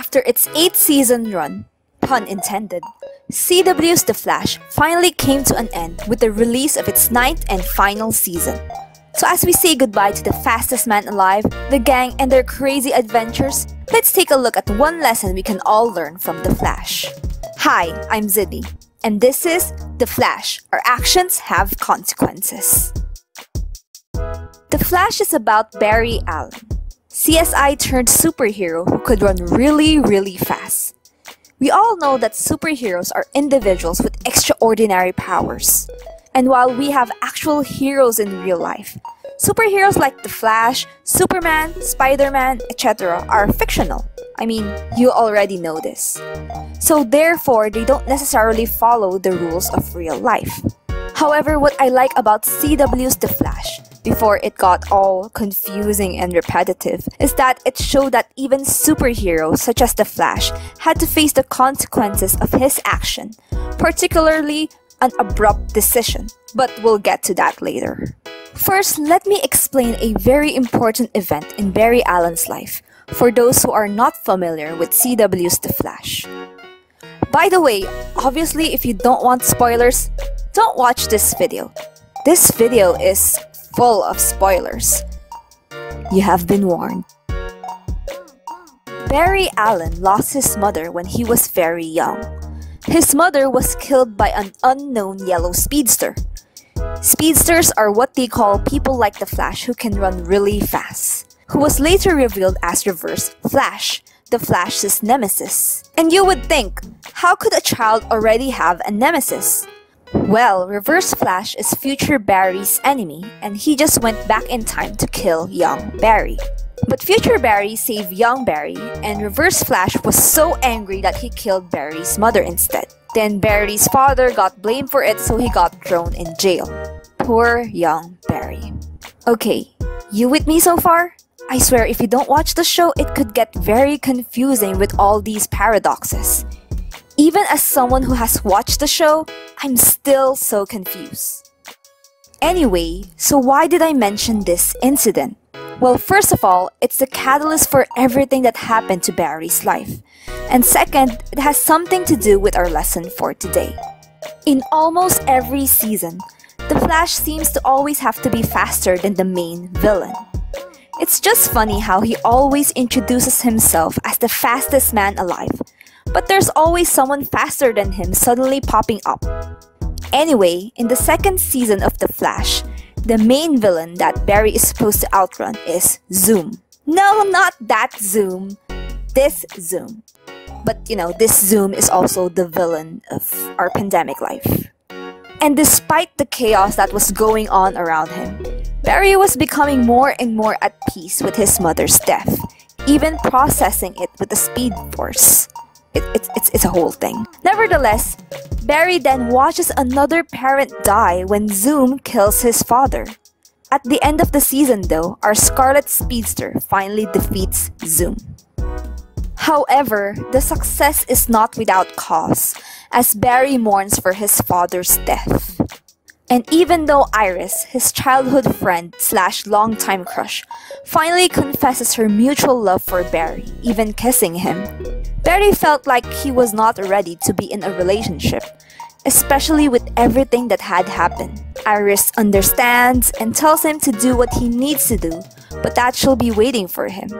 After its 8 season run, pun intended, CW's The Flash finally came to an end with the release of its ninth and final season. So as we say goodbye to the fastest man alive, the gang and their crazy adventures, let's take a look at one lesson we can all learn from The Flash. Hi, I'm Zidney, and this is The Flash. Our actions have consequences. The Flash is about Barry Allen, CSI turned superhero who could run really, really fast. We all know that superheroes are individuals with extraordinary powers. And while we have actual heroes in real life, superheroes like The Flash, Superman, Spider Man, etc. are fictional. I mean, you already know this. So, therefore, they don't necessarily follow the rules of real life. However, what I like about CW's The Flash before it got all confusing and repetitive is that it showed that even superheroes such as the Flash had to face the consequences of his action, particularly an abrupt decision. But we'll get to that later. First, let me explain a very important event in Barry Allen's life for those who are not familiar with CW's The Flash. By the way, obviously if you don't want spoilers, don't watch this video. This video is full of spoilers. You have been warned. Barry Allen lost his mother when he was very young. His mother was killed by an unknown yellow speedster. Speedsters are what they call people like the Flash who can run really fast, who was later revealed as Reverse Flash, the Flash's nemesis. And you would think, how could a child already have a nemesis? Well, Reverse Flash is future Barry's enemy, and he just went back in time to kill young Barry. But future Barry saved young Barry, and Reverse Flash was so angry that he killed Barry's mother instead. Then Barry's father got blamed for it, so he got thrown in jail. Poor young Barry. Okay, you with me so far? I swear if you don't watch the show, it could get very confusing with all these paradoxes. Even as someone who has watched the show, I'm still so confused. Anyway, so why did I mention this incident? Well, first of all, it's the catalyst for everything that happened to Barry's life. And second, it has something to do with our lesson for today. In almost every season, the Flash seems to always have to be faster than the main villain. It's just funny how he always introduces himself as the fastest man alive, but there's always someone faster than him suddenly popping up. Anyway, in the second season of The Flash, the main villain that Barry is supposed to outrun is Zoom. No, not that Zoom. This Zoom. But you know, this Zoom is also the villain of our pandemic life. And despite the chaos that was going on around him, Barry was becoming more and more at peace with his mother's death, even processing it with the speed force it, it's, it's, it's a whole thing. Nevertheless, Barry then watches another parent die when Zoom kills his father. At the end of the season, though, our Scarlet Speedster finally defeats Zoom. However, the success is not without cause, as Barry mourns for his father's death. And even though Iris, his childhood friend slash longtime crush, finally confesses her mutual love for Barry, even kissing him, Barry felt like he was not ready to be in a relationship, especially with everything that had happened. Iris understands and tells him to do what he needs to do, but that she'll be waiting for him.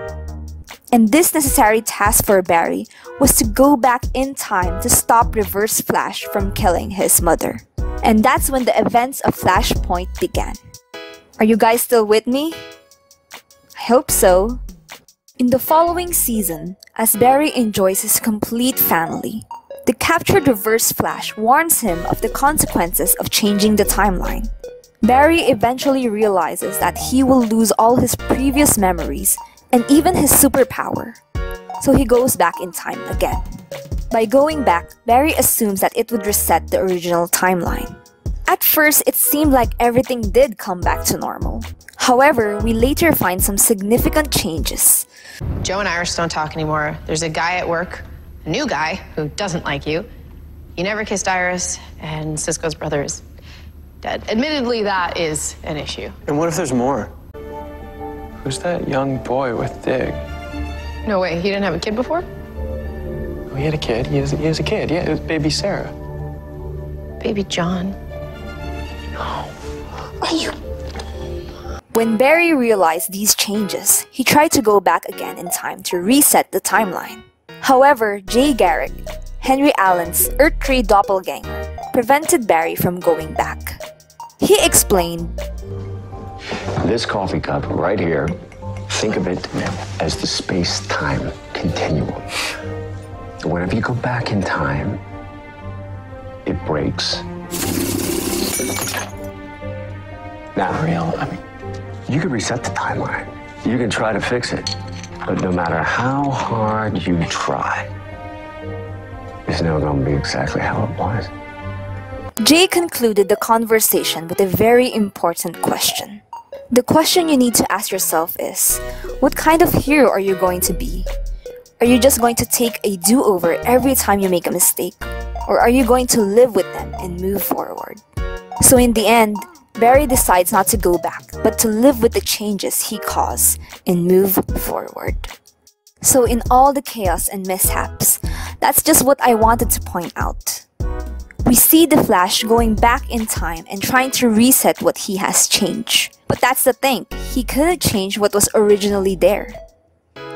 And this necessary task for Barry was to go back in time to stop Reverse Flash from killing his mother. And that's when the events of Flashpoint began. Are you guys still with me? I hope so. In the following season, as Barry enjoys his complete family, the captured Reverse Flash warns him of the consequences of changing the timeline. Barry eventually realizes that he will lose all his previous memories and even his superpower, so he goes back in time again. By going back, Barry assumes that it would reset the original timeline. At first, it seemed like everything did come back to normal. However, we later find some significant changes. Joe and Iris don't talk anymore. There's a guy at work, a new guy, who doesn't like you. You never kissed Iris, and Cisco's brother is dead. Admittedly, that is an issue. And what if there's more? Who's that young boy with Dig? No way, he didn't have a kid before? Oh, he had a kid. He has, he has a kid. Yeah, it was baby Sarah. Baby John. No. Are you? When Barry realized these changes, he tried to go back again in time to reset the timeline. However, Jay Garrick, Henry Allen's Earth Three doppelganger, prevented Barry from going back. He explained, This coffee cup right here, think of it as the space time continuum. Whenever you go back in time, it breaks. Now, Real? I mean, you can reset the timeline. You can try to fix it. But no matter how hard you try, it's never going to be exactly how it was. Jay concluded the conversation with a very important question. The question you need to ask yourself is What kind of hero are you going to be? Are you just going to take a do over every time you make a mistake? Or are you going to live with them and move forward? So, in the end, Barry decides not to go back, but to live with the changes he caused and move forward. So, in all the chaos and mishaps, that's just what I wanted to point out. We see the Flash going back in time and trying to reset what he has changed. But that's the thing, he couldn't change what was originally there.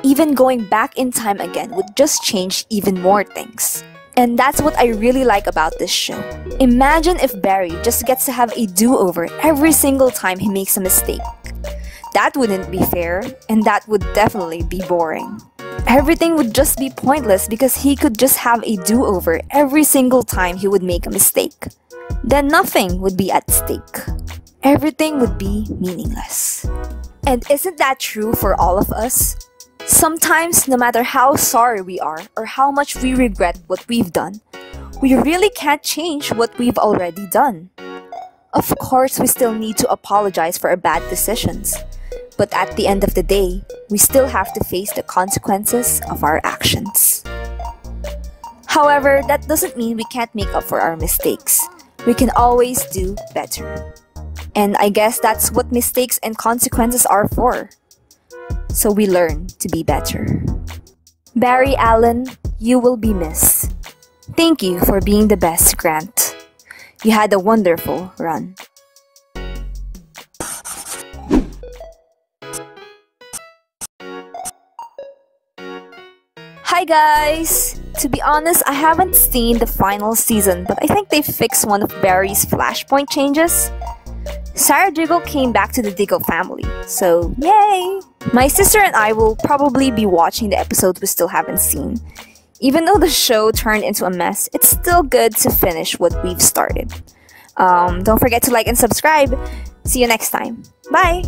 Even going back in time again would just change even more things. And that's what I really like about this show. Imagine if Barry just gets to have a do over every single time he makes a mistake. That wouldn't be fair, and that would definitely be boring. Everything would just be pointless because he could just have a do over every single time he would make a mistake. Then nothing would be at stake. Everything would be meaningless. And isn't that true for all of us? Sometimes, no matter how sorry we are or how much we regret what we've done, we really can't change what we've already done. Of course, we still need to apologize for our bad decisions, but at the end of the day, we still have to face the consequences of our actions. However, that doesn't mean we can't make up for our mistakes. We can always do better. And I guess that's what mistakes and consequences are for so we learn to be better. Barry Allen, you will be missed. Thank you for being the best, Grant. You had a wonderful run. Hi guys! To be honest, I haven't seen the final season, but I think they fixed one of Barry's flashpoint changes. Sarah Diggle came back to the Diggle family, so yay! My sister and I will probably be watching the episode we still haven't seen. Even though the show turned into a mess, it's still good to finish what we've started. Um, don't forget to like and subscribe. See you next time. Bye!